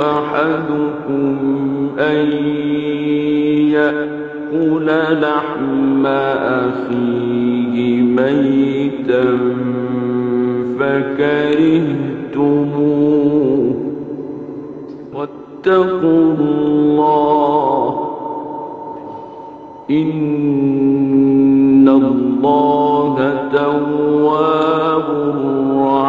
أحدكم أن يأكل لحم أخيه ميتا فكرهتموه. واتقوا الله. إن الله تواب رحيم.